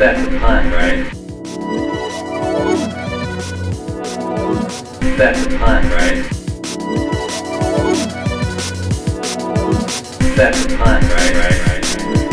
That's a pun, right? That's a pun, right? That's a pun, right? Right, right.